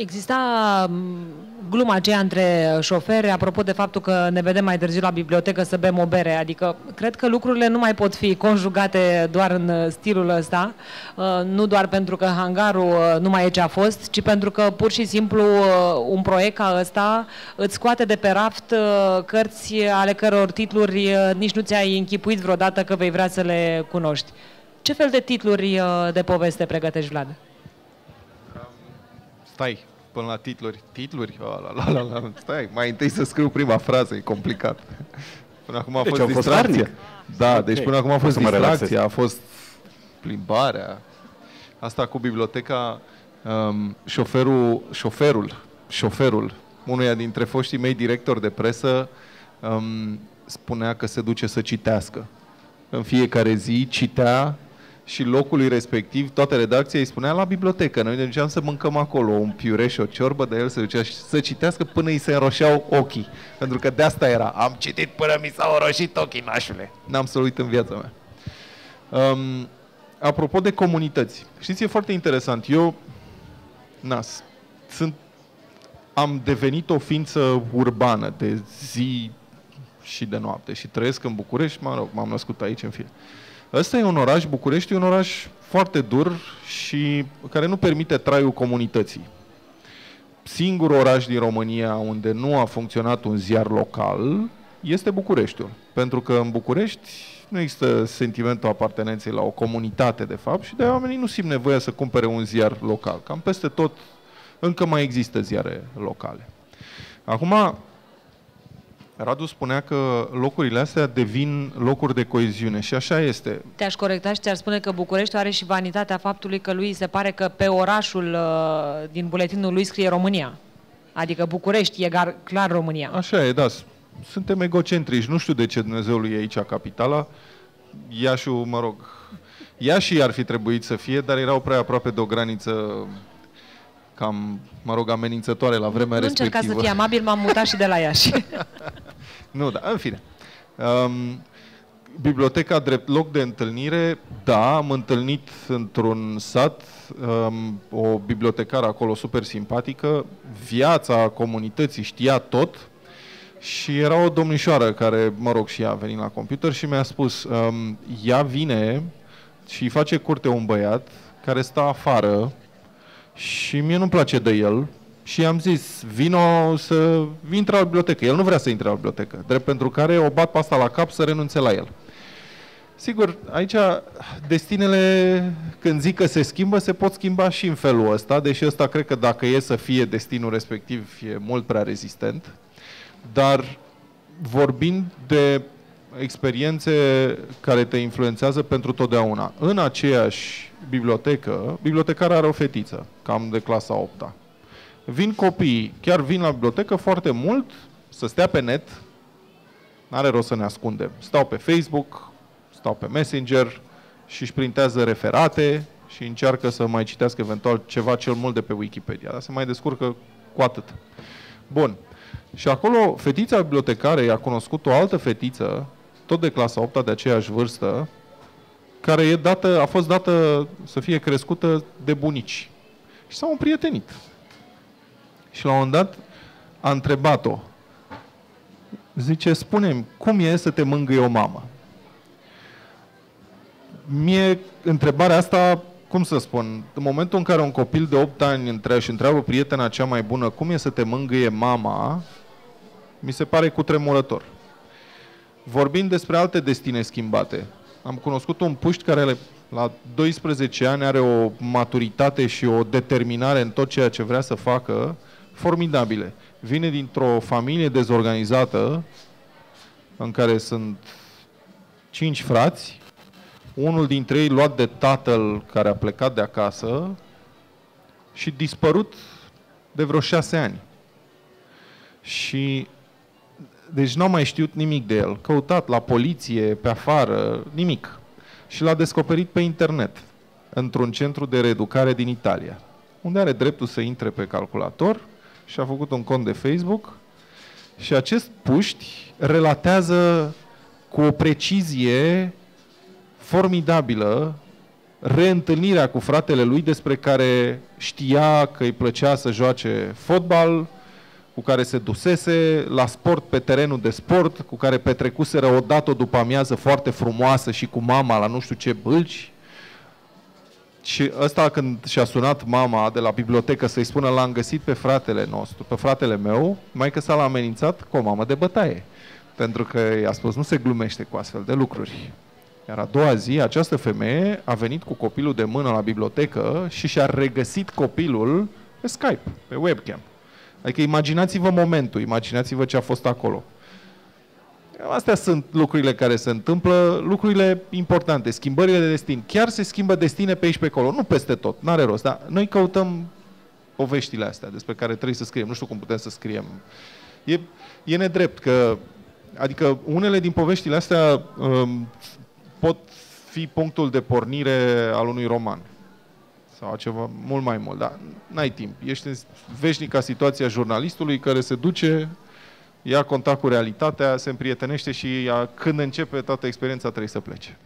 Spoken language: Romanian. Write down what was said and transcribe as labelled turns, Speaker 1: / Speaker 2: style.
Speaker 1: Exista gluma aceea între șoferi, apropo de faptul că ne vedem mai târziu la bibliotecă să bem o bere. Adică, cred că lucrurile nu mai pot fi conjugate doar în stilul ăsta, uh, nu doar pentru că hangarul uh, nu mai e ce a fost, ci pentru că pur și simplu uh, un proiect ca ăsta îți scoate de pe raft cărți ale căror titluri nici nu ți-ai închipuit vreodată că vei vrea să le cunoști. Ce fel de titluri de poveste pregătești, Vlad?
Speaker 2: Stai, până la titluri. Titluri? Oh, la, la, la, la. Stai, mai întâi să scriu prima frază, e complicat. Până acum a deci fost distracția. Da, okay. deci până acum a fost distracția, a fost plimbarea. Asta cu biblioteca, um, șoferul, șoferul, șoferul, unuia dintre foștii mei directori de presă, um, spunea că se duce să citească. În fiecare zi citea și locului respectiv, toată redacția îi spunea la bibliotecă. Noi ne duceam să mâncăm acolo un piureș și o ciorbă, de el se ducea să citească până îi se înroșeau ochii. Pentru că de asta era. Am citit până mi s-au înroșit ochii, nașule. N-am să uit în viața mea. Um, apropo de comunități, știți, e foarte interesant. Eu, nas, sunt, am devenit o ființă urbană de zi și de noapte și trăiesc în București, mă rog, m-am născut aici în fie. Ăsta e un oraș, București e un oraș foarte dur și care nu permite traiul comunității. Singurul oraș din România unde nu a funcționat un ziar local este Bucureștiul. Pentru că în București nu există sentimentul apartenenței la o comunitate, de fapt, și de oamenii nu simt nevoia să cumpere un ziar local. Cam peste tot încă mai există ziare locale. Acum, Radu spunea că locurile astea devin locuri de coeziune și așa este.
Speaker 1: Te-aș corecta și ți-ar spune că București are și vanitatea faptului că lui se pare că pe orașul uh, din buletinul lui scrie România. Adică București e gar, clar România.
Speaker 2: Așa e, da. Suntem egocentrici. Nu știu de ce Dumnezeul e aici capitala. Iașu, mă rog, Iași ar fi trebuit să fie, dar erau prea aproape de o graniță cam, mă rog, amenințătoare la vremea
Speaker 1: nu
Speaker 2: respectivă.
Speaker 1: Nu încerca să fie amabil, m-am mutat și de la Iași.
Speaker 2: nu, da, în fine. Um, biblioteca drept loc de întâlnire, da, am întâlnit într-un sat um, o bibliotecară acolo super simpatică, viața comunității știa tot și era o domnișoară care, mă rog, și ea a venit la computer și mi-a spus, um, ea vine și face curte un băiat care stă afară și mie nu-mi place de el și am zis, vino să intre la bibliotecă. El nu vrea să intre la bibliotecă, drept pentru care o bat pasta la cap să renunțe la el. Sigur, aici destinele, când zic că se schimbă, se pot schimba și în felul ăsta, deși ăsta cred că dacă e să fie destinul respectiv, e mult prea rezistent. Dar vorbind de experiențe care te influențează pentru totdeauna. În aceeași bibliotecă, bibliotecara are o fetiță, cam de clasa 8 -a. Vin copii, chiar vin la bibliotecă foarte mult, să stea pe net, n-are rost să ne ascundem. Stau pe Facebook, stau pe Messenger și își printează referate și încearcă să mai citească eventual ceva cel mult de pe Wikipedia, dar se mai descurcă cu atât. Bun. Și acolo fetița bibliotecare a cunoscut o altă fetiță, tot de clasa 8 de aceeași vârstă, care e dată, a fost dată să fie crescută de bunici. Și s-au împrietenit. Și la un moment dat a întrebat-o, zice, spune cum e să te mângâie o mamă? Mie întrebarea asta, cum să spun, în momentul în care un copil de 8 ani între, și întreabă prietena cea mai bună cum e să te mângâie mama, mi se pare cutremurător. Vorbind despre alte destine schimbate, am cunoscut un puști care la 12 ani are o maturitate și o determinare în tot ceea ce vrea să facă formidabile. Vine dintr-o familie dezorganizată în care sunt cinci frați, unul dintre ei luat de tatăl care a plecat de acasă și dispărut de vreo șase ani. Și deci n-au mai știut nimic de el. Căutat la poliție, pe afară, nimic. Și l-a descoperit pe internet, într-un centru de reeducare din Italia, unde are dreptul să intre pe calculator și a făcut un cont de Facebook și acest puști relatează cu o precizie formidabilă reîntâlnirea cu fratele lui despre care știa că îi plăcea să joace fotbal, cu care se dusese la sport pe terenul de sport, cu care petrecuseră o dată după amiază foarte frumoasă și cu mama la nu știu ce bâlci. Și ăsta când și-a sunat mama de la bibliotecă să-i spună l-am găsit pe fratele nostru, pe fratele meu, mai că s-a amenințat cu o mamă de bătaie. Pentru că i-a spus, nu se glumește cu astfel de lucruri. Iar a doua zi, această femeie a venit cu copilul de mână la bibliotecă și și-a regăsit copilul pe Skype, pe webcam. Adică imaginați-vă momentul, imaginați-vă ce a fost acolo. Astea sunt lucrurile care se întâmplă, lucrurile importante, schimbările de destin. Chiar se schimbă destine pe aici pe acolo, nu peste tot, n-are rost, dar noi căutăm poveștile astea despre care trebuie să scriem, nu știu cum putem să scriem. E, e nedrept că, adică unele din poveștile astea um, pot fi punctul de pornire al unui roman sau ceva mult mai mult, dar n-ai timp. Ești în veșnica situația jurnalistului care se duce, ia contact cu realitatea, se împrietenește și ia, când începe toată experiența trebuie să plece.